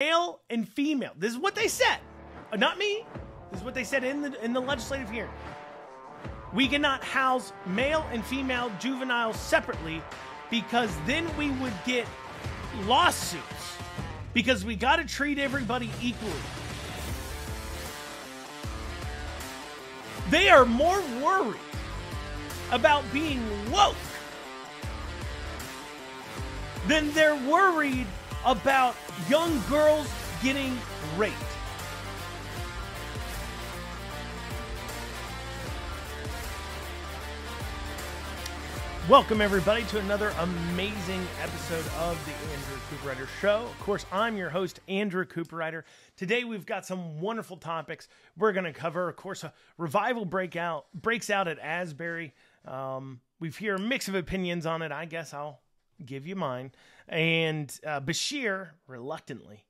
male and female. This is what they said. Uh, Not me. This is what they said in the in the legislative hearing. We cannot house male and female juveniles separately because then we would get lawsuits because we got to treat everybody equally. They are more worried about being woke than they're worried about young girls getting raped. Welcome, everybody, to another amazing episode of the Andrew Cooperrider Show. Of course, I'm your host, Andrew Cooperrider. Today, we've got some wonderful topics we're going to cover. Of course, a revival breakout breaks out at Asbury. Um, we've hear a mix of opinions on it. I guess I'll give you mine. And uh, Beshear, reluctantly,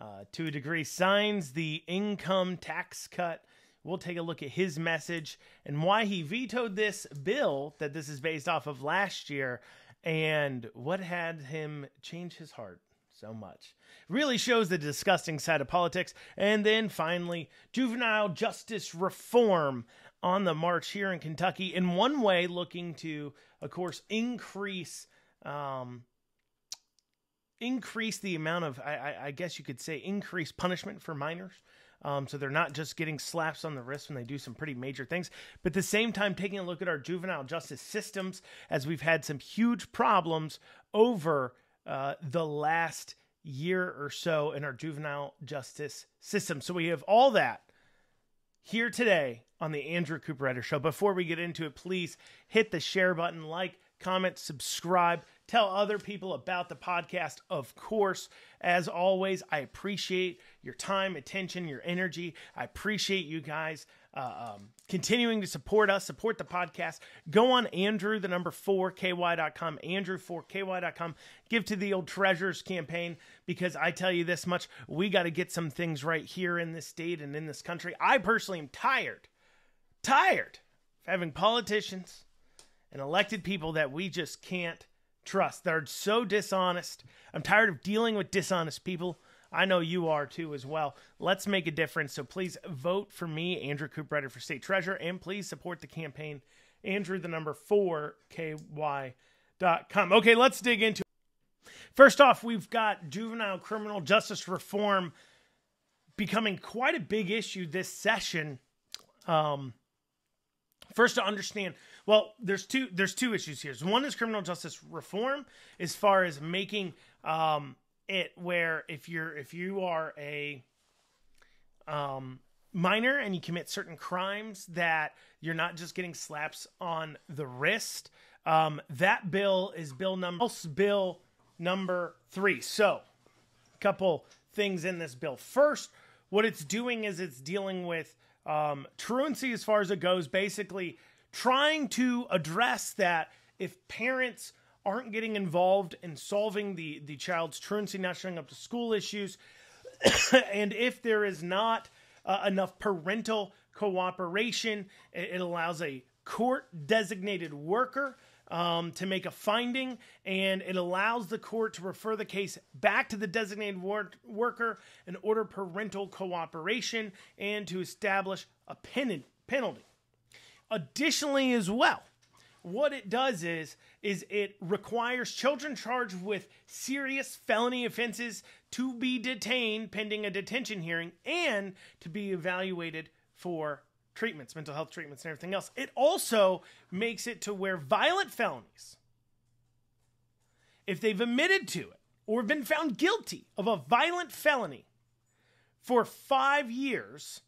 uh, to a degree, signs the income tax cut. We'll take a look at his message and why he vetoed this bill that this is based off of last year and what had him change his heart so much. Really shows the disgusting side of politics. And then finally, juvenile justice reform on the march here in Kentucky. In one way, looking to, of course, increase. Um, increase the amount of I, I, I guess you could say increase punishment for minors. Um, so they're not just getting slaps on the wrist when they do some pretty major things. But at the same time taking a look at our juvenile justice systems as we've had some huge problems over uh, the last year or so in our juvenile justice system. So we have all that here today on the Andrew Cooperrider Show. Before we get into it, please hit the share button, like, comment, subscribe, tell other people about the podcast. Of course, as always, I appreciate your time, attention, your energy. I appreciate you guys uh, um, continuing to support us, support the podcast. Go on Andrew, the number 4ky.com, Andrew4ky.com. Give to the old treasures campaign because I tell you this much we got to get some things right here in this state and in this country. I personally am tired, tired of having politicians and elected people that we just can't trust. They're so dishonest. I'm tired of dealing with dishonest people. I know you are too as well. Let's make a difference. So please vote for me, Andrew Cooperrider for State Treasurer, and please support the campaign. Andrew, the number four, KY.com. Okay, let's dig into it. First off, we've got juvenile criminal justice reform becoming quite a big issue this session. Um, first to understand well there's two there's two issues here. One is criminal justice reform as far as making um it where if you're if you are a um minor and you commit certain crimes that you're not just getting slaps on the wrist um that bill is bill number bill number three. So a couple things in this bill. First what it's doing is it's dealing with um, truancy as far as it goes, basically trying to address that if parents aren't getting involved in solving the, the child's truancy, not showing up to school issues, and if there is not uh, enough parental cooperation, it, it allows a court designated worker um, to make a finding, and it allows the court to refer the case back to the designated wor- worker and order parental cooperation and to establish a pen- penalty. Additionally, as well, what it does is is it requires children charged with serious felony offenses to be detained pending a detention hearing and to be evaluated for treatments, mental health treatments, and everything else. It also makes it to where violent felonies, if they've admitted to it or been found guilty of a violent felony for five years,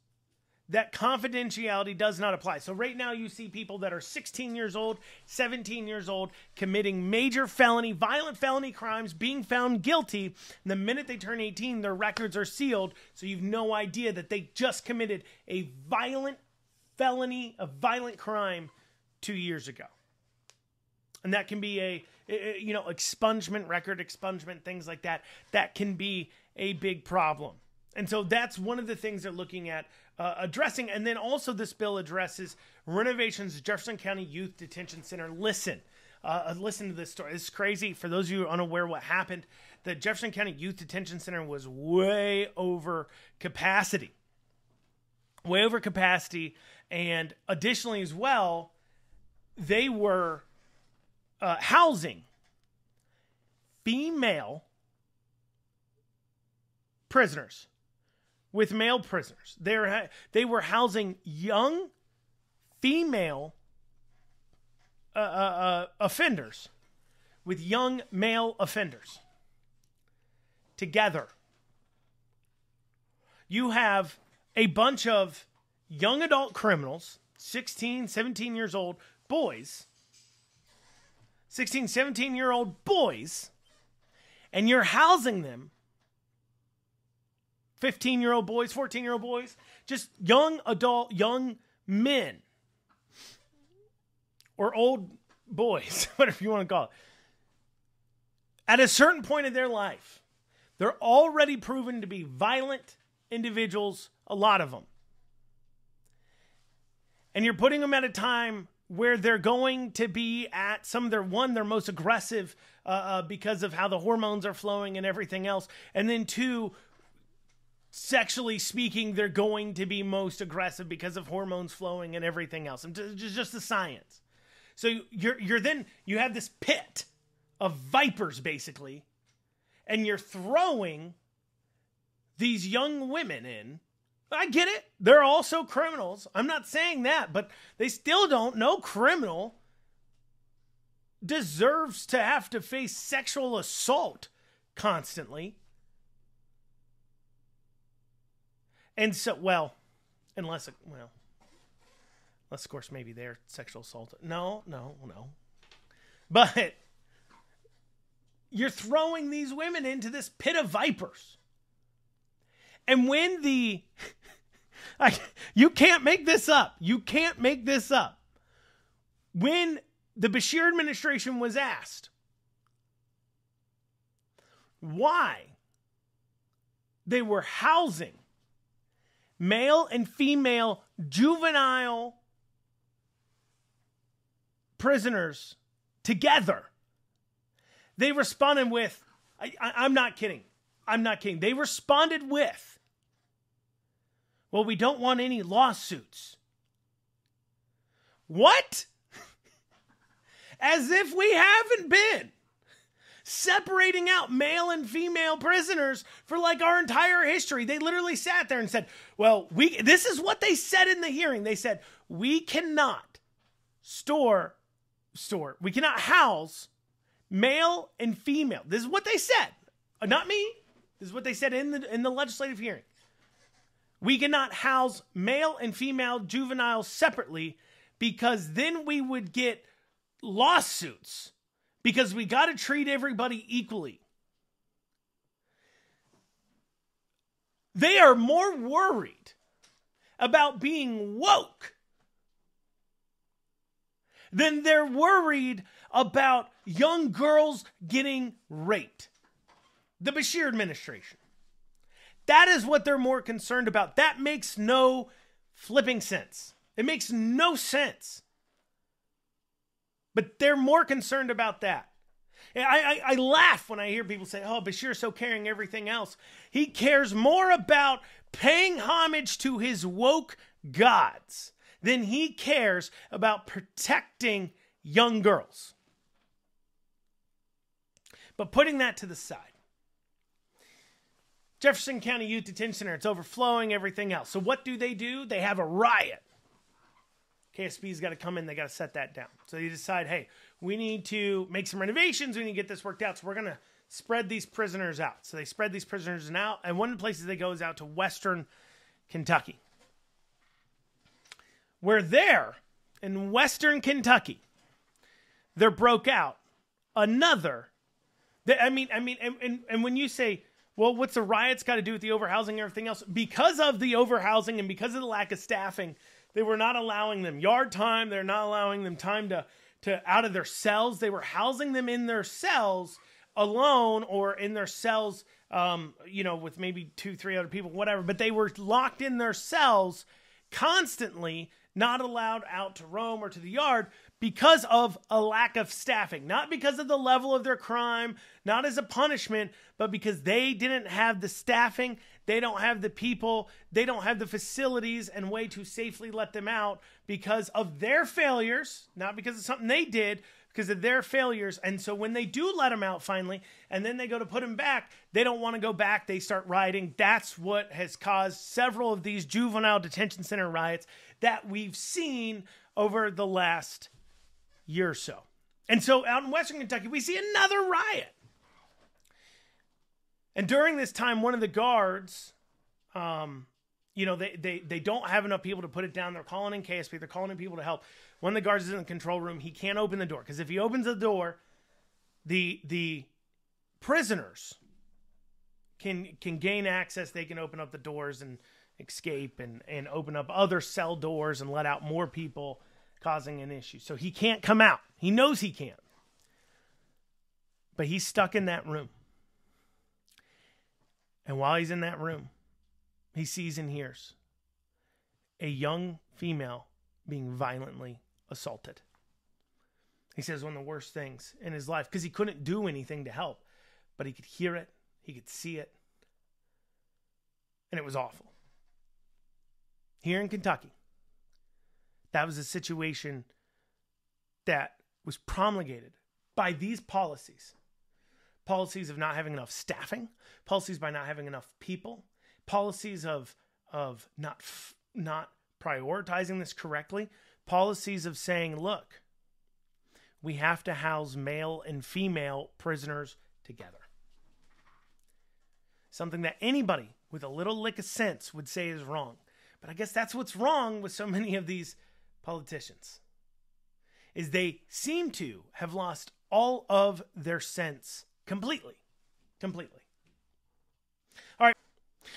that confidentiality does not apply. So, right now, you see people that are 16 years old, 17 years old, committing major felony, violent felony crimes, being found guilty. And the minute they turn 18, their records are sealed. So, you've no idea that they just committed a violent felony, a violent crime two years ago. And that can be a, you know, expungement, record expungement, things like that. That can be a big problem. And so that's one of the things they're looking at uh, addressing. And then also, this bill addresses renovations Jefferson County Youth Detention Center. Listen, uh, listen to this story. Is crazy. For those of you unaware what happened, the Jefferson County Youth Detention Center was way over capacity. Way over capacity. And additionally, as well, they were uh, housing female prisoners with male prisoners. They were, they were housing young female uh, uh, uh, offenders with young male offenders together. You have a bunch of young adult criminals, 16, 17 years old boys, 16, 17 year old boys, and you're housing them 15 year old boys, 14 year old boys, just young adult, young men or old boys, whatever you want to call it. At a certain point in their life, they're already proven to be violent individuals, a lot of them. And you're putting them at a time where they're going to be at some of their one, their most aggressive uh, uh, because of how the hormones are flowing and everything else. And then two, sexually speaking, they're going to be most aggressive because of hormones flowing and everything else. And just, just the science. So you're you're then you have this pit of vipers basically, and you're throwing these young women in. I get it. They're also criminals. I'm not saying that, but they still don't. No criminal deserves to have to face sexual assault constantly. And so, well, unless, well, unless, of course, maybe they're sexual assault. No, no, no. But you're throwing these women into this pit of vipers. And when the, I, you can't make this up. You can't make this up. When the Beshear administration was asked why they were housing male and female juvenile prisoners together. They responded with, I, am not kidding. I'm not kidding. They responded with, well, we don't want any lawsuits. What? As if we haven't been separating out male and female prisoners for like our entire history. They literally sat there and said, "Well, we this is what they said in the hearing. They said, "We cannot store store. We cannot house male and female." This is what they said. Uh, not me. This is what they said in the in the legislative hearing. We cannot house male and female juveniles separately because then we would get lawsuits because we got to treat everybody equally. They are more worried about being woke than they're worried about young girls getting raped. The Beshear administration. That is what they're more concerned about. That makes no flipping sense. It makes no sense. But they're more concerned about that. I, I, I, laugh when I hear people say, oh, Beshear's so caring everything else. He cares more about paying homage to his woke gods than he cares about protecting young girls. But putting that to the side, Jefferson County Youth Detention Center, it's overflowing, everything else. So what do they do? They have a riot. KSP's got to come in, they got to set that down. So they decide, hey, we need to make some renovations, we need to get this worked out. So we're going to spread these prisoners out. So they spread these prisoners out, and one of the places they go is out to Western Kentucky. Where there, in Western Kentucky, there broke out another. I mean, I mean, and, and, and when you say, well, what's the riots got to do with the overhousing and everything else? Because of the overhousing and because of the lack of staffing, they were not allowing them yard time. They're not allowing them time to to out of their cells. They were housing them in their cells alone or in their cells, um, you know, with maybe two, three other people, whatever. But they were locked in their cells, constantly not allowed out to roam or to the yard because of a lack of staffing, not because of the level of their crime, not as a punishment, but because they didn't have the staffing, they don't have the people, they don't have the facilities and way to safely let them out because of their failures, not because of something they did, because of their failures. And so when they do let them out finally, and then they go to put them back, they don't want to go back. They start rioting. That's what has caused several of these juvenile detention center riots that we've seen over the last year or so. And so out in Western Kentucky, we see another riot. And during this time, one of the guards, um, you know, they, they, they don't have enough people to put it down. They're calling in KSP. They're calling in people to help. One of the guards is in the control room. He can't open the door because if he opens the door, the the prisoners can can gain access. They can open up the doors and escape and and open up other cell doors and let out more people, causing an issue. So he can't come out. He knows he can't, but he's stuck in that room. And while he's in that room, he sees and hears a young female being violently assaulted. He says one of the worst things in his life because he couldn't do anything to help, but he could hear it, he could see it, and it was awful. Here in Kentucky, that was a situation that was promulgated by these policies policies of not having enough staffing, policies by not having enough people, policies of of not not prioritizing this correctly, policies of saying, look, we have to house male and female prisoners together. Something that anybody with a little lick of sense would say is wrong. But I guess that's what's wrong with so many of these politicians. Is they seem to have lost all of their sense completely. Completely. All right.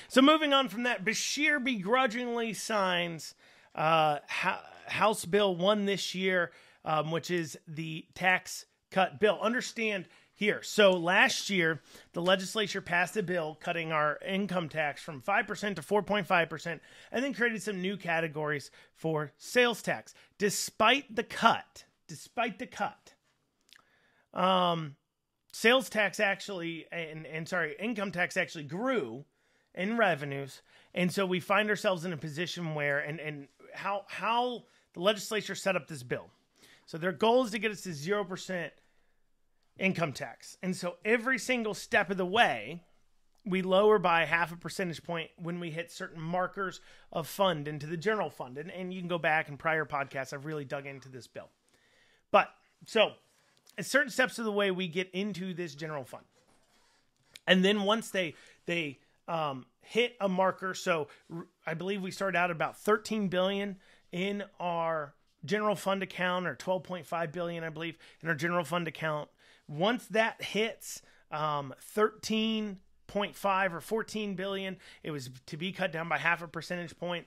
So moving on from that, Beshear begrudgingly signs uh, House Bill 1 this year, um, which is the tax cut bill. Understand here. So last year, the legislature passed a bill cutting our income tax from 5% to 4.5% and then created some new categories for sales tax. Despite the cut, despite the cut, um, sales tax actually, and, and sorry, income tax actually grew in revenues. And so we find ourselves in a position where, and, and how how the legislature set up this bill. So their goal is to get us to zero percent income tax, and so every single step of the way, we lower by half a percentage point when we hit certain markers of fund into the general fund. And, and you can go back in prior podcasts, I've really dug into this bill. But so certain steps of the way, we get into this general fund. And then once they they um, hit a marker. So I believe we started out about 13 billion in our general fund account, or 12.5 billion, I believe, in our general fund account. Once that hits um, 13.5 or 14 billion, it was to be cut down by half a percentage point.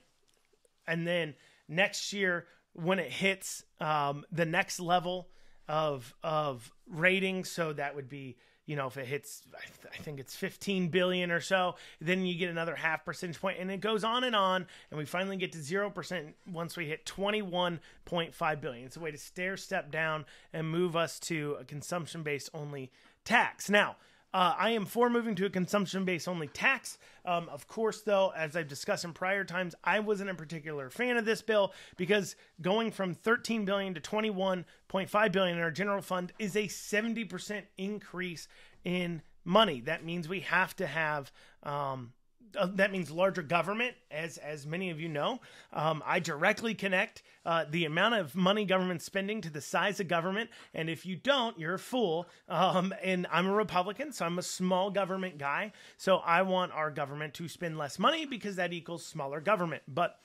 And then next year, when it hits um, the next level of of rating, so that would be you know, if it hits, I, th- I, think it's 15 billion or so, then you get another half percentage point, and it goes on and on, and we finally get to zero percent once we hit 21.5 billion. It's a way to stair step down and move us to a consumption based only tax. Now, uh, I am for moving to a consumption based only tax. Um, of course, though, as I've discussed in prior times, I wasn't a particular fan of this bill because going from 13 billion to 21.5 billion in our general fund is a 70% increase in money. That means we have to have um, uh, that means larger government, as as many of you know. Um, I directly connect uh, the amount of money government spending to the size of government, and if you don't, you're a fool. Um, and I'm a Republican, so I'm a small government guy. So I want our government to spend less money because that equals smaller government. But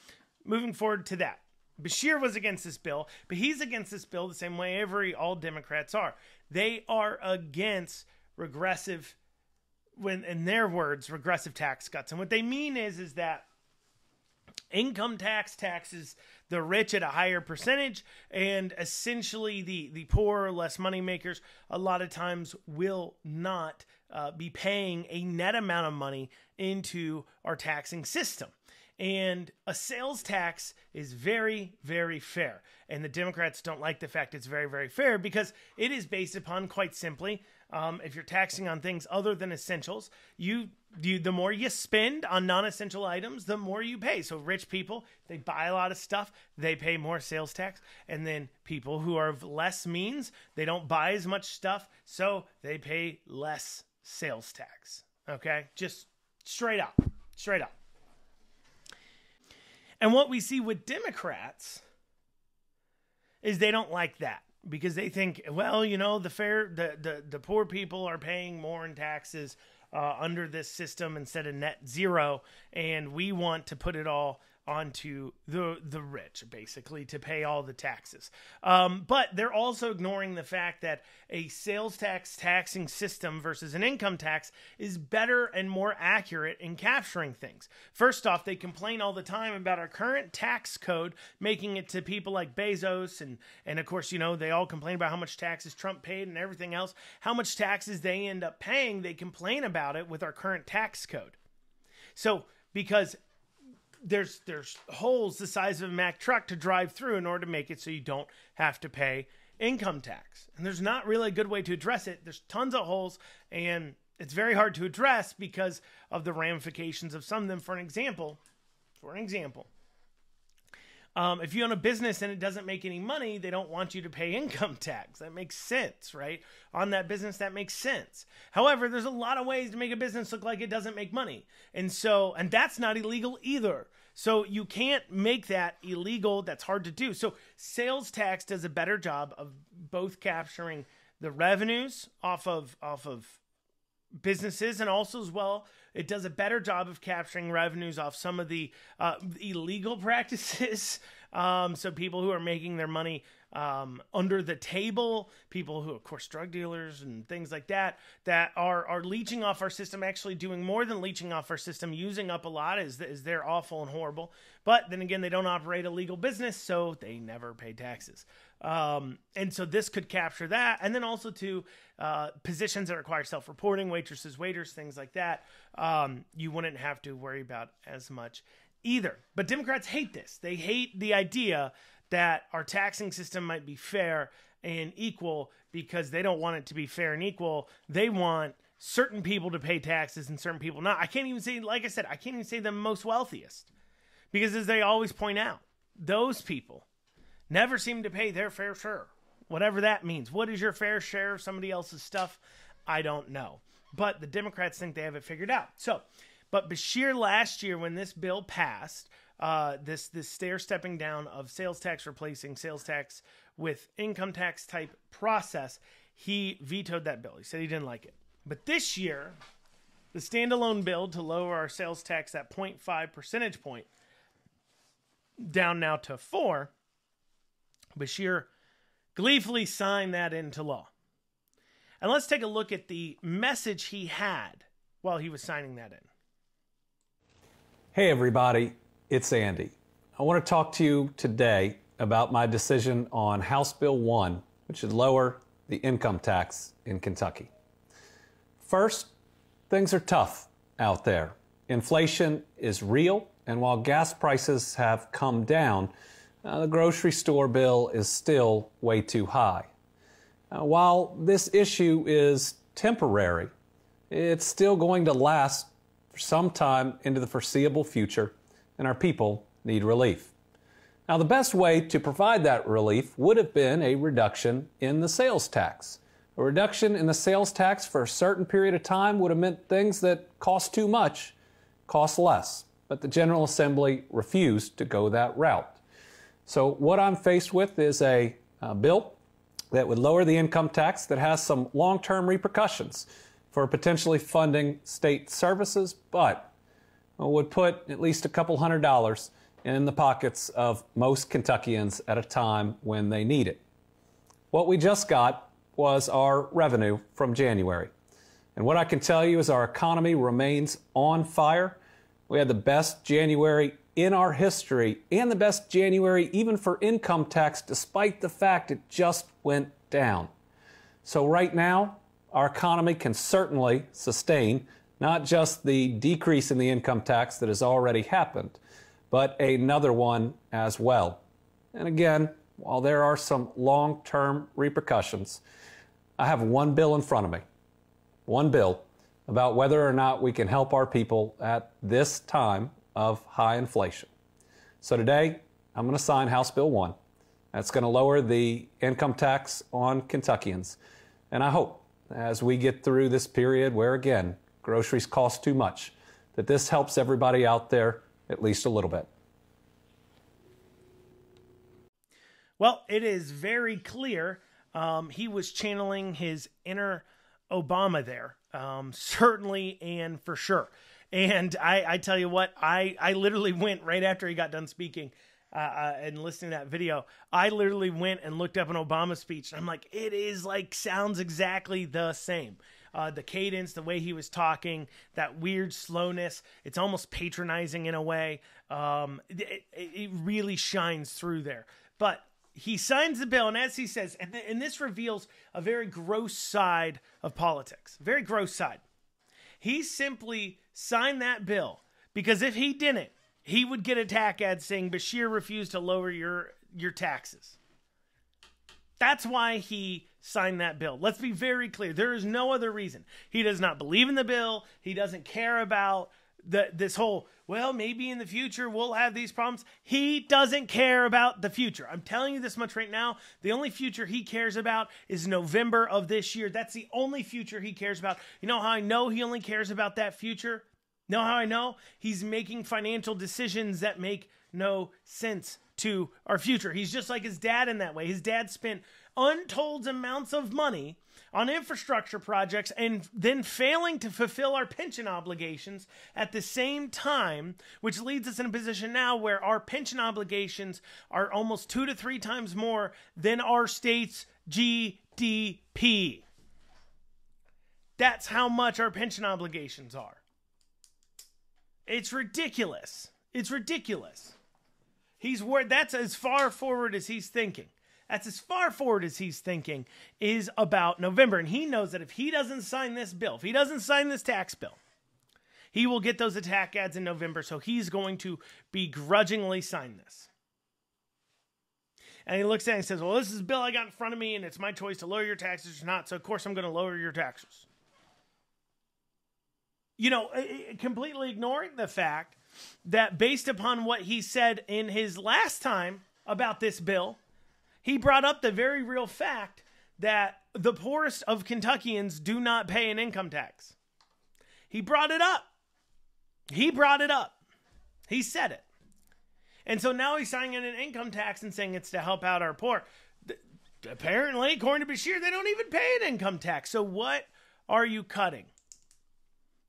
moving forward to that. Beshear was against this bill, but he's against this bill the same way every all Democrats are. They are against regressive when in their words regressive tax cuts and what they mean is is that income tax taxes the rich at a higher percentage and essentially the the poor less money makers a lot of times will not uh, be paying a net amount of money into our taxing system And a sales tax is very, very fair. And the Democrats don't like the fact it's very, very fair because it is based upon, quite simply, um, if you're taxing on things other than essentials, you, you the more you spend on non-essential items, the more you pay. So rich people, they buy a lot of stuff, they pay more sales tax, and then people who are of less means, they don't buy as much stuff, so they pay less sales tax. Okay, just straight up, straight up. And what we see with Democrats is they don't like that because they think, well, you know, the fair, the the, the poor people are paying more in taxes uh, under this system instead of net zero, and we want to put it all onto the the rich basically to pay all the taxes. Um, but they're also ignoring the fact that a sales tax taxing system versus an income tax is better and more accurate in capturing things. First off they complain all the time about our current tax code making it to people like bezos and and of course you know they all complain about how much taxes trump paid and everything else. How much taxes they end up paying they complain about it with our current tax code. So because there's there's holes the size of a Mack truck to drive through in order to make it so you don't have to pay income tax. And there's not really a good way to address it. There's tons of holes and it's very hard to address because of the ramifications of some of them. For an example, for an example, um, if you own a business and it doesn't make any money, they don't want you to pay income tax. That makes sense, right? On that business, that makes sense. However, there's a lot of ways to make a business look like it doesn't make money. And so, and that's not illegal either. So you can't make that illegal. That's hard to do. So sales tax does a better job of both capturing the revenues off of off of businesses and also as well it does a better job of capturing revenues off some of the uh, illegal practices. Um, so people who are making their money um, under the table, people who, of course, drug dealers and things like that, that are are leeching off our system, actually doing more than leeching off our system, using up a lot is is they're awful and horrible. But then again, they don't operate a legal business, so they never pay taxes. Um, and so this could capture that, and then also to uh, positions that require self-reporting, waitresses, waiters, things like that. Um, you wouldn't have to worry about as much either. But Democrats hate this. They hate the idea that our taxing system might be fair and equal because they don't want it to be fair and equal. They want certain people to pay taxes and certain people not. I can't even say, like I said, I can't even say the most wealthiest because, as they always point out, those people never seem to pay their fair share, whatever that means. What is your fair share of somebody else's stuff? I don't know. But the Democrats think they have it figured out. So, but Beshear last year, when this bill passed, uh, this this stair stepping down of sales tax replacing sales tax with income tax type process, he vetoed that bill. He said he didn't like it. But this year, the standalone bill to lower our sales tax at 0.5 percentage point down now to four, Beshear gleefully signed that into law. And let's take a look at the message he had while he was signing that in. Hey, everybody. It's Andy. I want to talk to you today about my decision on House Bill 1, which would lower the income tax in Kentucky. First, things are tough out there. Inflation is real, and while gas prices have come down, uh, the grocery store bill is still way too high. Uh, while this issue is temporary, it's still going to last for some time into the foreseeable future and our people need relief. Now, the best way to provide that relief would have been a reduction in the sales tax. A reduction in the sales tax for a certain period of time would have meant things that cost too much cost less. But the General Assembly refused to go that route. So, what I'm faced with is a, bill that would lower the income tax that has some long term repercussions for potentially funding state services, but Uh, would put at least a couple hundred dollars in the pockets of most Kentuckians at a time when they need it. What we just got was our revenue from January. And what I can tell you is our economy remains on fire. We had the best January in our history and the best January even for income tax, despite the fact it just went down. So, right now, our economy can certainly sustain not just the decrease in the income tax that has already happened, but another one as well. And again, while there are some long term repercussions, I have one bill in front of me, one bill about whether or not we can help our people at this time of high inflation. So today, I'm going to sign House Bill 1. That's going to lower the income tax on Kentuckians. And I hope as we get through this period where, again, groceries cost too much, that this helps everybody out there at least a little bit. Well, it is very clear um, he was channeling his inner Obama there, um, certainly and for sure. And I, I tell you what, I, I literally went right after he got done speaking uh, uh, and listening to that video. I literally went and looked up an Obama speech, and I'm like, it is like sounds exactly the same. Uh, the cadence, the way he was talking, that weird slowness. It's almost patronizing in a way. Um, it, it really shines through there. But he signs the bill, and as he says, and, th- and this reveals a very gross side of politics, very gross side. He simply signed that bill because if he didn't, he would get a tack ad saying Beshear refused to lower your your taxes. That's why he signed that bill. Let's be very clear. There is no other reason. He does not believe in the bill. He doesn't care about the, this whole, well, maybe in the future we'll have these problems. He doesn't care about the future. I'm telling you this much right now. The only future he cares about is November of this year. That's the only future he cares about. You know how I know he only cares about that future? Know how I know? He's making financial decisions that make no sense to our future. He's just like his dad in that way. His dad spent untold amounts of money on infrastructure projects and then failing to fulfill our pension obligations at the same time, which leads us in a position now where our pension obligations are almost two to three times more than our state's GDP. That's how much our pension obligations are. It's ridiculous. It's ridiculous. He's worried. That's as far forward as he's thinking that's as far forward as he's thinking is about November. And he knows that if he doesn't sign this bill, if he doesn't sign this tax bill, he will get those attack ads in November. So he's going to begrudgingly sign this. And he looks at it and says, Well, this is a bill I got in front of me, and it's my choice to lower your taxes or not. So, of course, I'm going to lower your taxes. You know, eh, eh, completely ignoring the fact that based upon what he said in his last time about this bill, he brought up the very real fact that the poorest of Kentuckians do not pay an income tax. He brought it up. He brought it up. He said it. And so now he's signing an income tax and saying it's to help out our poor. Apparently, according to Beshear, they don't even pay an income tax. So what are you cutting?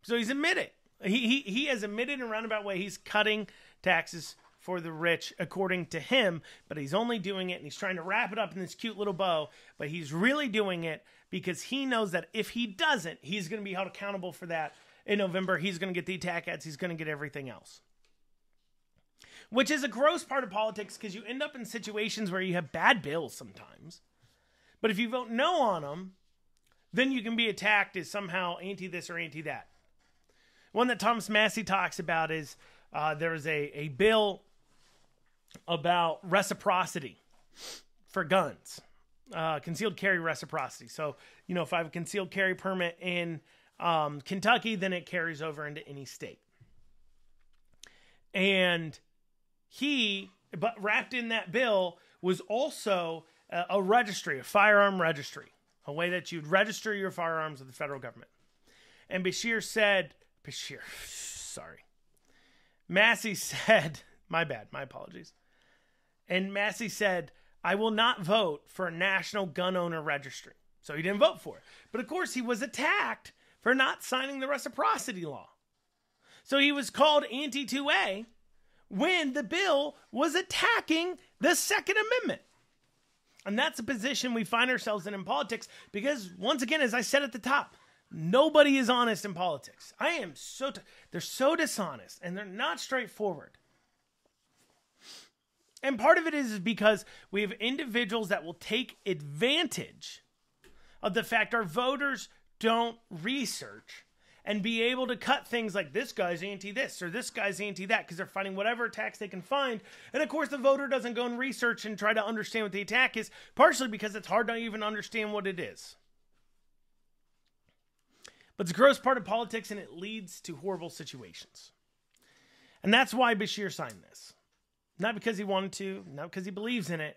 So he's admitted. He, he, he has admitted in a roundabout way he's cutting taxes for the rich, according to him, but he's only doing it and he's trying to wrap it up in this cute little bow, but he's really doing it because he knows that if he doesn't, he's going to be held accountable for that in November. He's going to get the attack ads, he's going to get everything else. Which is a gross part of politics because you end up in situations where you have bad bills sometimes. But if you vote no on them, then you can be attacked as somehow anti this or anti that. One that Thomas Massie talks about is uh, there was a, a bill about reciprocity for guns, uh, concealed carry reciprocity. So, you know, if I have a concealed carry permit in um, Kentucky, then it carries over into any state. And he, but wrapped in that bill was also a, a registry, a firearm registry, a way that you'd register your firearms with the federal government. And Beshear said, Beshear, sorry. Massie said, my bad, my apologies. And Massie said, I will not vote for a national gun owner registry. So he didn't vote for it. But of course, he was attacked for not signing the reciprocity law. So he was called anti 2A when the bill was attacking the Second Amendment. And that's a position we find ourselves in in politics because, once again, as I said at the top, nobody is honest in politics. I am so, they're so dishonest and they're not straightforward. And part of it is because we have individuals that will take advantage of the fact our voters don't research and be able to cut things like this guy's anti this or this guy's anti that because they're finding whatever attacks they can find. And of course, the voter doesn't go and research and try to understand what the attack is, partially because it's hard to even understand what it is. But it's a gross part of politics and it leads to horrible situations. And that's why Beshear signed this. Not because he wanted to, not because he believes in it,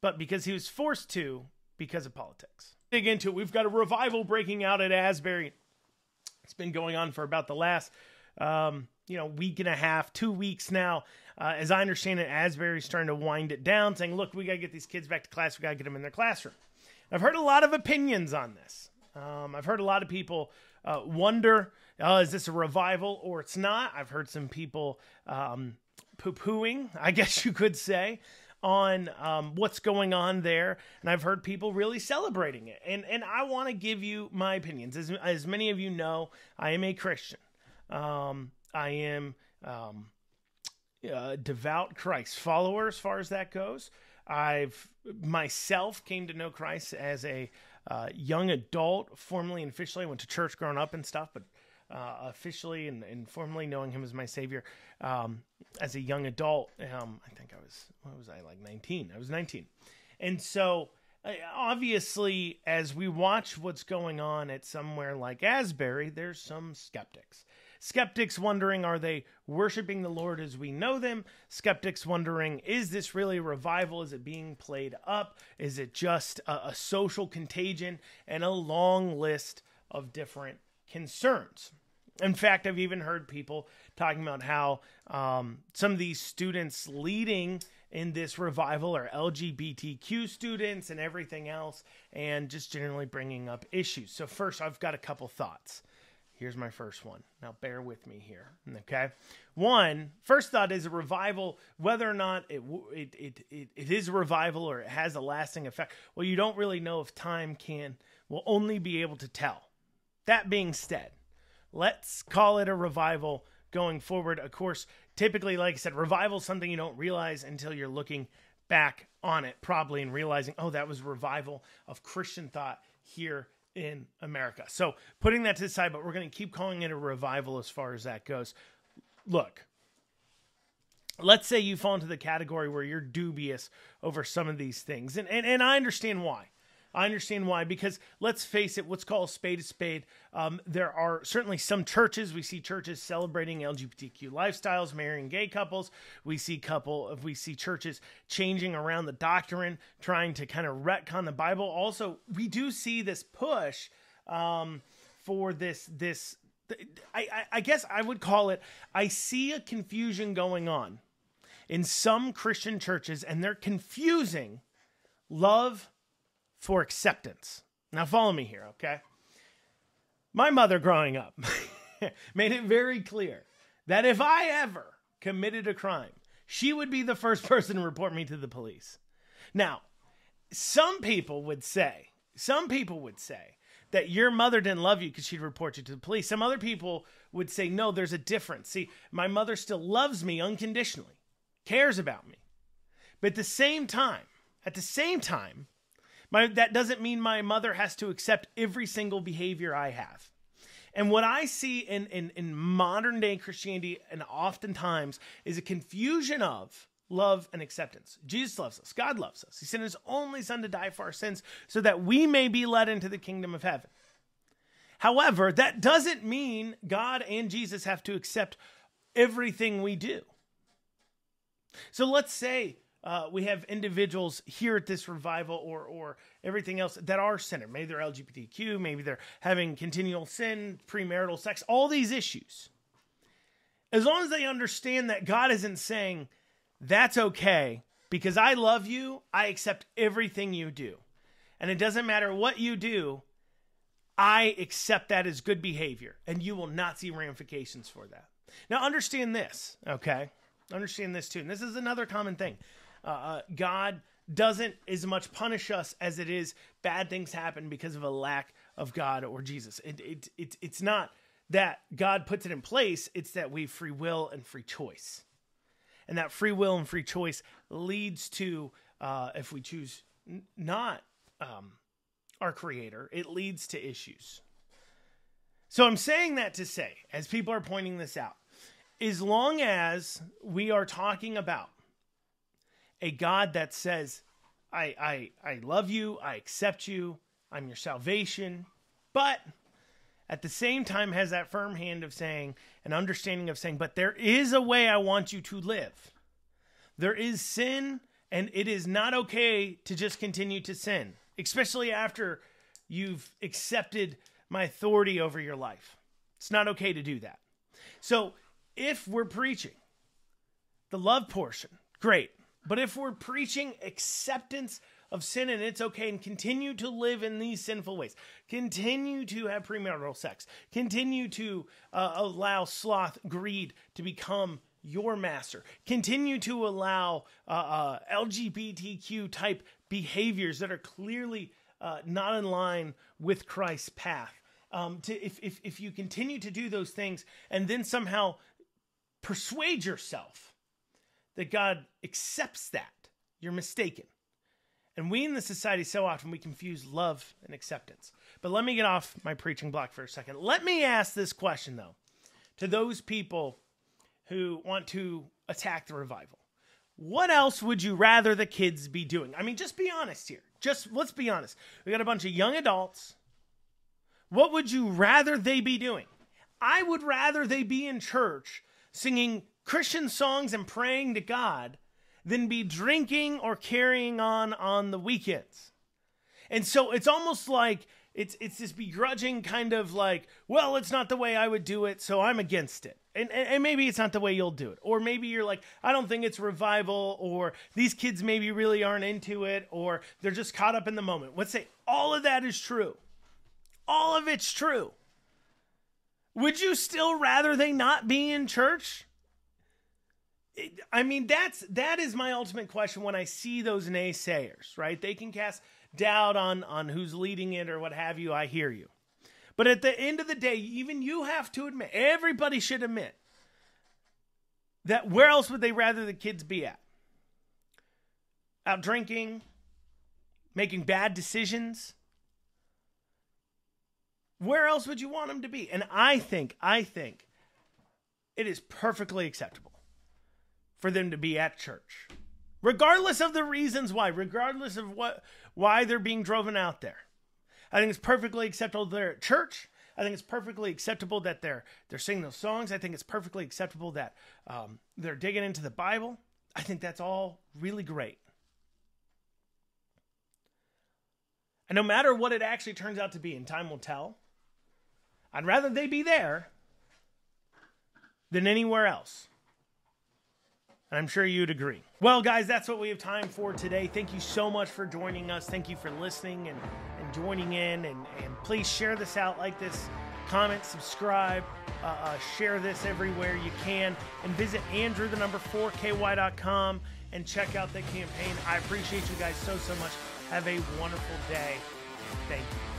but because he was forced to because of politics. Dig into it. We've got a revival breaking out at Asbury. It's been going on for about the last, um, you know, week and a half, two weeks now. Uh, as I understand it, Asbury's trying to wind it down, saying, "Look, we got to get these kids back to class. We got to get them in their classroom." I've heard a lot of opinions on this. Um, I've heard a lot of people uh, wonder, uh, is this a revival or it's not? I've heard some people um, poo pooing, I guess you could say, on um, what's going on there, and I've heard people really celebrating it. And and I want to give you my opinions. As as many of you know, I am a Christian. Um, I am um, a devout Christ follower as far as that goes. I've myself came to know Christ as a uh, young adult, formally and officially. I went to church growing up and stuff, but uh, officially and, and formally knowing him as my savior um, as a young adult. Um, I think I was, what was I, like 19? I was 19. And so, uh, obviously, as we watch what's going on at somewhere like Asbury, there's some skeptics. Skeptics wondering, are they worshiping the Lord as we know them? Skeptics wondering, is this really a revival? Is it being played up? Is it just a, a social contagion? And a long list of different concerns. In fact, I've even heard people talking about how um, some of these students leading in this revival are LGBTQ students and everything else, and just generally bringing up issues. So, first, I've got a couple thoughts. Here's my first one. Now, bear with me here. Okay. One, first thought is a revival, whether or not it, it, it, it, it is a revival or it has a lasting effect. Well, you don't really know if time can, will only be able to tell. That being said, let's call it a revival going forward. Of course, typically, like I said, revival is something you don't realize until you're looking back on it, probably, and realizing, oh, that was revival of Christian thought here in America. So putting that to the side, but we're going to keep calling it a revival as far as that goes. Look, let's say you fall into the category where you're dubious over some of these things, and and, and I understand why. I understand why, because let's face it, what's called spade a spade. Um, there are certainly some churches. We see churches celebrating LGBTQ lifestyles, marrying gay couples. We see couple, we see churches changing around the doctrine, trying to kind of retcon the Bible. Also, we do see this push um, for this this. I, I guess I would call it. I see a confusion going on in some Christian churches, and they're confusing love for acceptance. Now, follow me here, okay? My mother growing up made it very clear that if I ever committed a crime, she would be the first person to report me to the police. Now, some people would say, some people would say that your mother didn't love you because she'd report you to the police. Some other people would say, no, there's a difference. See, my mother still loves me unconditionally, cares about me. But at the same time, at the same time, my, that doesn't mean my mother has to accept every single behavior I have. And what I see in, in, in modern day Christianity, and oftentimes, is a confusion of love and acceptance. Jesus loves us. God loves us. He sent his only son to die for our sins so that we may be led into the kingdom of heaven. However, that doesn't mean God and Jesus have to accept everything we do. So let's say uh, we have individuals here at this revival or or everything else that are centered. Maybe they're LGBTQ, maybe they're having continual sin, premarital sex, all these issues. As long as they understand that God isn't saying that's okay because I love you, I accept everything you do. And it doesn't matter what you do, I accept that as good behavior, and you will not see ramifications for that. Now, understand this, okay? Understand this too. And this is another common thing. Uh, uh, God doesn't as much punish us as it is bad things happen because of a lack of God or Jesus. It, it, it, it's not that God puts it in place, it's that we have free will and free choice. And that free will and free choice leads to, uh, if we choose n- not um, our Creator, it leads to issues. So I'm saying that to say, as people are pointing this out, as long as we are talking about a God that says, I, I, I love you, I accept you, I'm your salvation, but at the same time has that firm hand of saying, an understanding of saying, but there is a way I want you to live. There is sin, and it is not okay to just continue to sin, especially after you've accepted my authority over your life. It's not okay to do that. So if we're preaching the love portion, great. But if we're preaching acceptance of sin and it's okay and continue to live in these sinful ways, continue to have premarital sex, continue to uh, allow sloth, greed to become your master, continue to allow uh, uh, LGBTQ type behaviors that are clearly uh, not in line with Christ's path. Um, to if, if if you continue to do those things and then somehow persuade yourself that God accepts that, you're mistaken. And we in the society so often we confuse love and acceptance. But let me get off my preaching block for a second. Let me ask this question though to those people who want to attack the revival. What else would you rather the kids be doing? I mean, just be honest here. Just let's be honest. We got a bunch of young adults. What would you rather they be doing? I would rather they be in church singing Christian songs and praying to God than be drinking or carrying on on the weekends. And so it's almost like it's it's this begrudging kind of like, well, it's not the way I would do it, so I'm against it. And, and, and maybe it's not the way you'll do it. Or maybe you're like, I don't think it's revival, or these kids maybe really aren't into it, or they're just caught up in the moment. Let's say all of that is true. All of it's true. Would you still rather they not be in church? I mean, that's that is my ultimate question when I see those naysayers, right? They can cast doubt on on who's leading it or what have you. I hear you. But at the end of the day, even you have to admit, everybody should admit that where else would they rather the kids be at? Out drinking, making bad decisions, where else would you want them to be? And I think, I think it is perfectly acceptable for them to be at church. Regardless of the reasons why, regardless of what why they're being driven out there. I think it's perfectly acceptable they're at church. I think it's perfectly acceptable that they're they're singing those songs. I think it's perfectly acceptable that um, they're digging into the Bible. I think that's all really great. And no matter what it actually turns out to be, and time will tell, I'd rather they be there than anywhere else. And I'm sure you'd agree. Well, guys, that's what we have time for today. Thank you so much for joining us. Thank you for listening and, and joining in. And, and please share this out, like this, comment, subscribe, uh, uh, share this everywhere you can. And visit Andrew, the number 4ky.com and check out the campaign. I appreciate you guys so, so much. Have a wonderful day. Thank you.